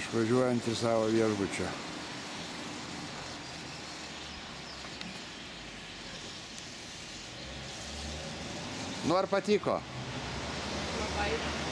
išvažiuojant iš savo viešbučio. Nu ar patiko? Labai.